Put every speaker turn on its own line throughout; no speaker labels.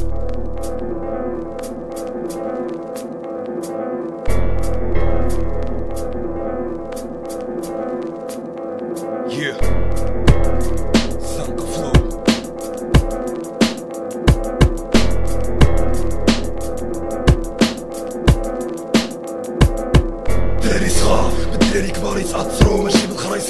Thank you.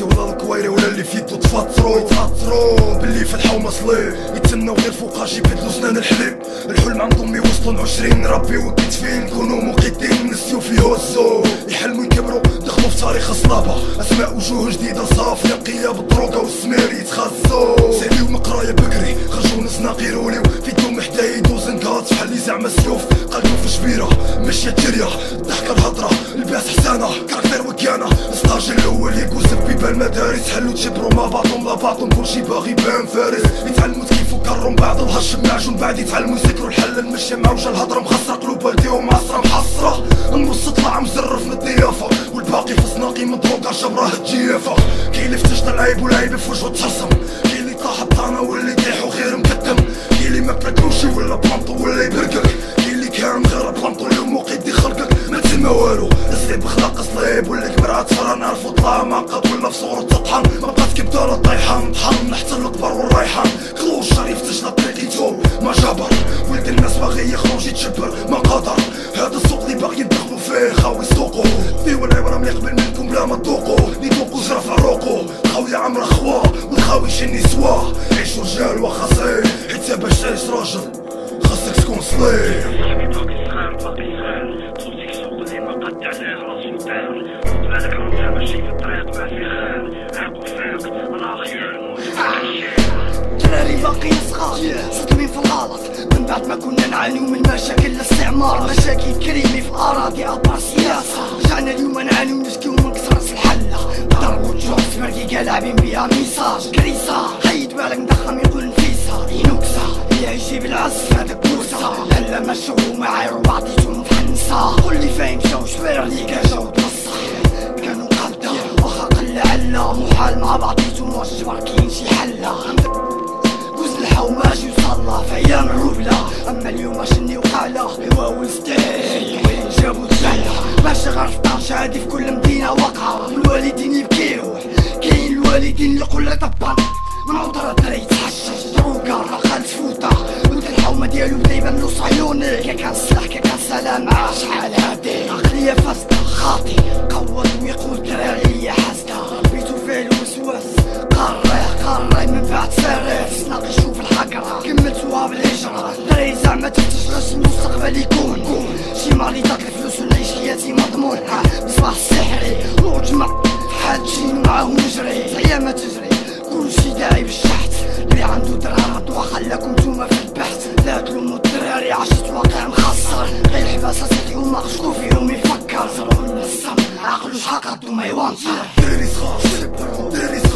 بالخرايسي ولا الكويري ولا اللي في يدو تفطروا يتأثروا باللي فتحوا مصلي يتسناو غير فوقاش يبدلوا سنان الحليب. الحلم عندهم يوصلوا عشرين ربي وكتفين كونوا مقيدين من السيوف يهزوا يحلموا يكبروا. دخلوا في تاريخ الصلابة. أسماء وجوه جديدة. صافية نقية بالدروكة والسمير ماشية تريا الضحكة الهضرة الباس حسانة كاركتير وكيانة ستاج الأول يقوس في بيبان المدارس حلو تشبروا مع بعضهم لا بعضهم. كلشي باغي يبان فارس. يتعلموا كيف وكرهم بعض الهش معجون بعد يتعلموا يسكروا الحل. المشي معوجة الهضرة. مخسرة قلوب والديهم معصرة محصرة. النص طلع مزرف من الضيافة. والباقي في سناقي مضروقة جبراه الجيافة كاين اللي فتشت العيب والعيب في وجهه تحصم كاين اللي طاح الطانة واللي طيحو غير مكتم كاين اللي ما بلاكلوشي ولا بلانطو. الصيب خلق صليب واللي كبرات صرا نعرفو طلع معقد ولا في صورة تطحن ما بقات كبدة ولا طيحان طحن حتى الكبر والريحان كلو الشريف تجلى طريق يتوب ما جبر. ولد الناس باغي يخرج يتشبر. ما قدر هذا السوق اللي باغي يدخلوا فيه خاوي سوقو. ديو العبرة من يقبل منكم بلا ما تذوقو اللي ذوقو جرف عروقو الخاوي عمر خوا والخاوي شني سوا. عيشو رجال وخاصين. حتى باش تعيش راجل. خاصك تكون صليب.
باقي صغير صوتك اللي ما في
باقي صغار. صدمين في الغلط. من بعد ما كنا نعانيو من مشاكل الاستعمار. مشاكل كريمي في الاراضي ابار سياسة رجعنا اليوم نعانيو ونشكيو من كسرة الحلة. ضرب وجوه سمرقيقة لاعبين بها ميساج. كريسة حيد بالك مدخم يقول نكسة. اللي يجيب العز هذاك بوسة هلا مشوا معايرو بعضيتهم في حنسة واللي فاهم شو شوير اللي كاجا وتبصح كانوا قادة واخا قل علا محال مع بعضيتهم واش جبر كاين شي حلة جوز الحوماج يصلى في أيام الربلة أما اليوم شني وقالة الواو ستيل وين جابو تسهلة ماشي غير في طنجة هادي في كل مدينة واقعة. الوالدين يبكيو. كاين الوالدين اللي يقول لك طبان من عطرة دري له صهيوني كي كان السلاح كي كان سلام عا شحال هادي عقلية فاسدة خاطي قوض ويقول دراري حاسدة. ربيتو فيه الوسواس قريه قريه من بعد ساري سناقي شوف الحقرة. كملتوها بالهجرة دري زعما تفتش المستقبل يكون. شي مالي داك الفلوس ونعيش حياتي مضمون مصباح السحري وجمع حال شي معاهم نجري زي ما تجري. كلشي داعي بالشحت. اللي عنده درارات وخلاكم الدراري عشت واقع مخسر غير حباسة صدقهم ما شكون فيهم يفكر. لنا السم عقلو شحال قدو ما يوانصر.
دراري صغار دراري صغار